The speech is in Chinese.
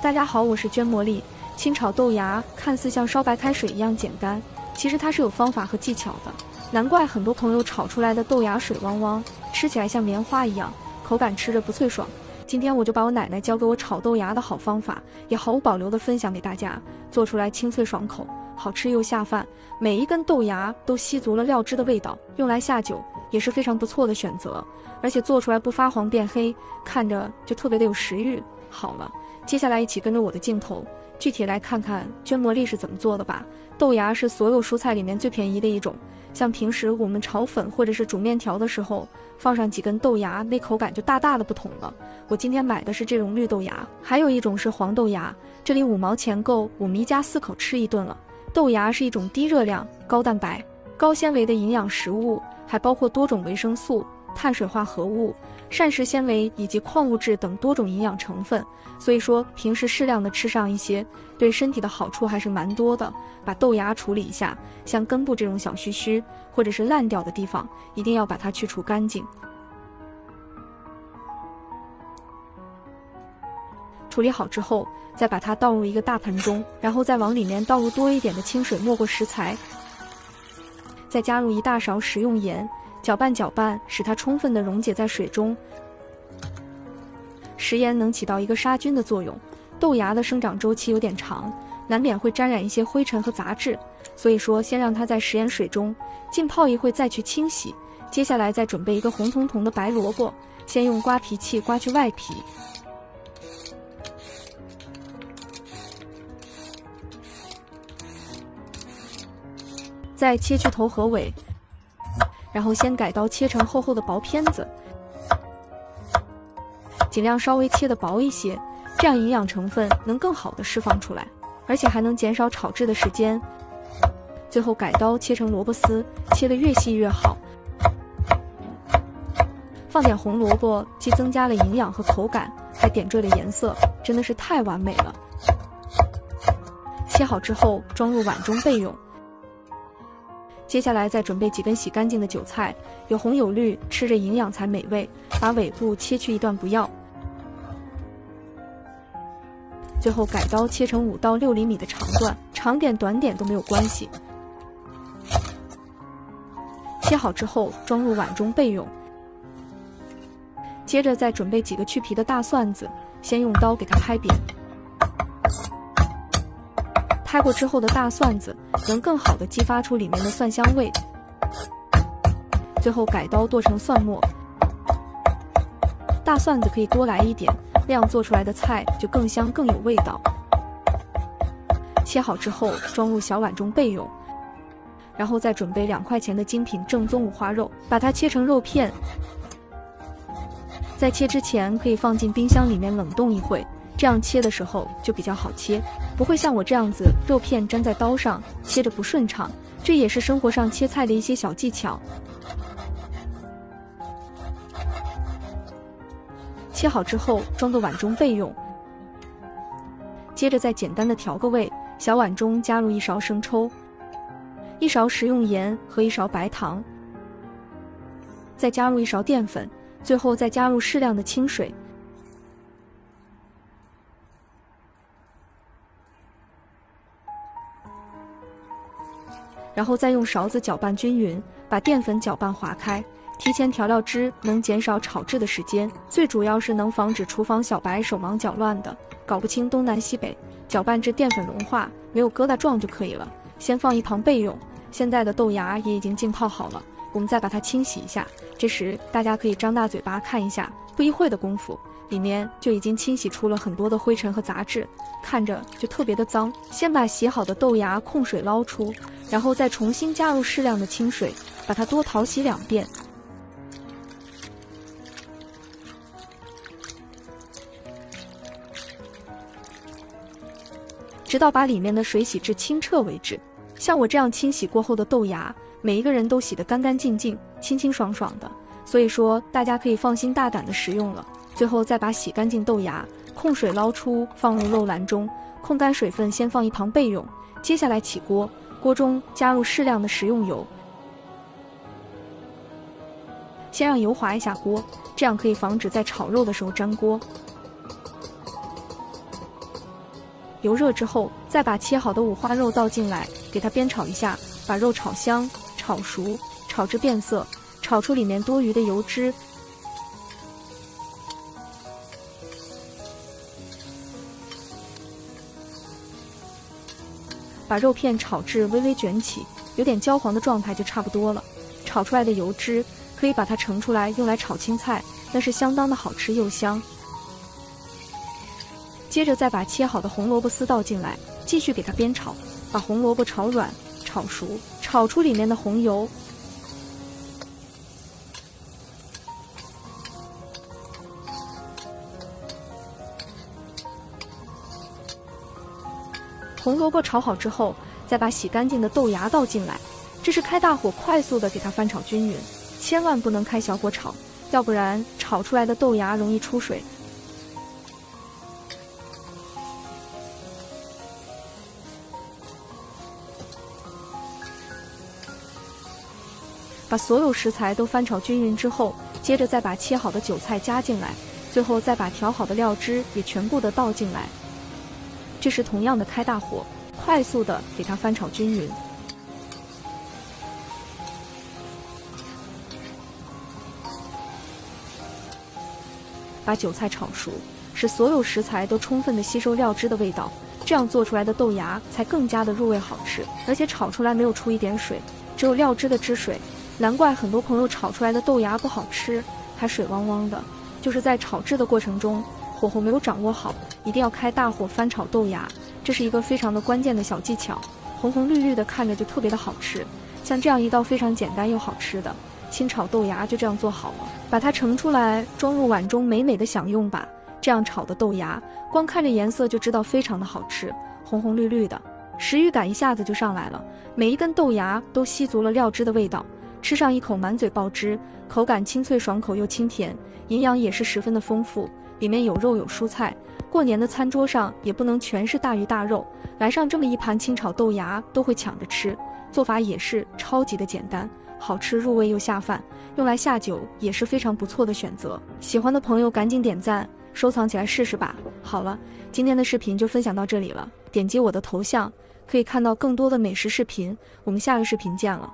大家好，我是娟茉莉。清炒豆芽看似像烧白开水一样简单，其实它是有方法和技巧的。难怪很多朋友炒出来的豆芽水汪汪，吃起来像棉花一样，口感吃着不脆爽。今天我就把我奶奶教给我炒豆芽的好方法，也毫无保留的分享给大家，做出来清脆爽口，好吃又下饭。每一根豆芽都吸足了料汁的味道，用来下酒也是非常不错的选择。而且做出来不发黄变黑，看着就特别的有食欲。好了。接下来一起跟着我的镜头，具体来看看绢茉莉是怎么做的吧。豆芽是所有蔬菜里面最便宜的一种，像平时我们炒粉或者是煮面条的时候，放上几根豆芽，那口感就大大的不同了。我今天买的是这种绿豆芽，还有一种是黄豆芽，这里五毛钱够我们一家四口吃一顿了。豆芽是一种低热量、高蛋白、高纤维的营养食物，还包括多种维生素。碳水化合物、膳食纤维以及矿物质等多种营养成分，所以说平时适量的吃上一些，对身体的好处还是蛮多的。把豆芽处理一下，像根部这种小须须或者是烂掉的地方，一定要把它去除干净。处理好之后，再把它倒入一个大盆中，然后再往里面倒入多一点的清水没过食材，再加入一大勺食用盐。搅拌搅拌，使它充分的溶解在水中。食盐能起到一个杀菌的作用。豆芽的生长周期有点长，难免会沾染一些灰尘和杂质，所以说先让它在食盐水中浸泡一会，再去清洗。接下来再准备一个红彤彤的白萝卜，先用刮皮器刮去外皮，再切去头和尾。然后先改刀切成厚厚的薄片子，尽量稍微切的薄一些，这样营养成分能更好的释放出来，而且还能减少炒制的时间。最后改刀切成萝卜丝，切的越细越好。放点红萝卜，既增加了营养和口感，还点缀了颜色，真的是太完美了。切好之后装入碗中备用。接下来再准备几根洗干净的韭菜，有红有绿，吃着营养才美味。把尾部切去一段不要。最后改刀切成五到六厘米的长段，长点短点都没有关系。切好之后装入碗中备用。接着再准备几个去皮的大蒜子，先用刀给它拍扁。拍过之后的大蒜子能更好的激发出里面的蒜香味。最后改刀剁成蒜末，大蒜子可以多来一点，那样做出来的菜就更香更有味道。切好之后装入小碗中备用，然后再准备两块钱的精品正宗五花肉，把它切成肉片。在切之前可以放进冰箱里面冷冻一会。这样切的时候就比较好切，不会像我这样子肉片粘在刀上，切着不顺畅。这也是生活上切菜的一些小技巧。切好之后装个碗中备用。接着再简单的调个味，小碗中加入一勺生抽，一勺食用盐和一勺白糖，再加入一勺淀粉，最后再加入适量的清水。然后再用勺子搅拌均匀，把淀粉搅拌滑开。提前调料汁能减少炒制的时间，最主要是能防止厨房小白手忙脚乱的，搞不清东南西北。搅拌至淀粉融化，没有疙瘩状就可以了，先放一旁备用。现在的豆芽也已经浸泡好了，我们再把它清洗一下。这时大家可以张大嘴巴看一下，不一会的功夫。里面就已经清洗出了很多的灰尘和杂质，看着就特别的脏。先把洗好的豆芽控水捞出，然后再重新加入适量的清水，把它多淘洗两遍，直到把里面的水洗至清澈为止。像我这样清洗过后的豆芽，每一个人都洗得干干净净、清清爽爽的，所以说大家可以放心大胆的食用了。最后再把洗干净豆芽控水捞出，放入肉篮中，控干水分，先放一旁备用。接下来起锅，锅中加入适量的食用油，先让油滑一下锅，这样可以防止在炒肉的时候粘锅。油热之后，再把切好的五花肉倒进来，给它煸炒一下，把肉炒香、炒熟，炒至变色，炒出里面多余的油脂。把肉片炒至微微卷起，有点焦黄的状态就差不多了。炒出来的油脂可以把它盛出来，用来炒青菜，那是相当的好吃又香。接着再把切好的红萝卜丝倒进来，继续给它煸炒，把红萝卜炒软、炒熟，炒出里面的红油。红萝卜炒好之后，再把洗干净的豆芽倒进来，这是开大火快速的给它翻炒均匀，千万不能开小火炒，要不然炒出来的豆芽容易出水。把所有食材都翻炒均匀之后，接着再把切好的韭菜加进来，最后再把调好的料汁也全部的倒进来。这时，同样的开大火，快速的给它翻炒均匀，把韭菜炒熟，使所有食材都充分的吸收料汁的味道，这样做出来的豆芽才更加的入味好吃，而且炒出来没有出一点水，只有料汁的汁水，难怪很多朋友炒出来的豆芽不好吃，还水汪汪的，就是在炒制的过程中。火候没有掌握好，一定要开大火翻炒豆芽，这是一个非常的关键的小技巧。红红绿绿的，看着就特别的好吃。像这样一道非常简单又好吃的清炒豆芽，就这样做好了，把它盛出来，装入碗中，美美的享用吧。这样炒的豆芽，光看着颜色就知道非常的好吃，红红绿绿的，食欲感一下子就上来了。每一根豆芽都吸足了料汁的味道，吃上一口满嘴爆汁，口感清脆爽口又清甜，营养也是十分的丰富。里面有肉有蔬菜，过年的餐桌上也不能全是大鱼大肉，来上这么一盘清炒豆芽都会抢着吃。做法也是超级的简单，好吃入味又下饭，用来下酒也是非常不错的选择。喜欢的朋友赶紧点赞收藏起来试试吧。好了，今天的视频就分享到这里了，点击我的头像可以看到更多的美食视频，我们下个视频见了。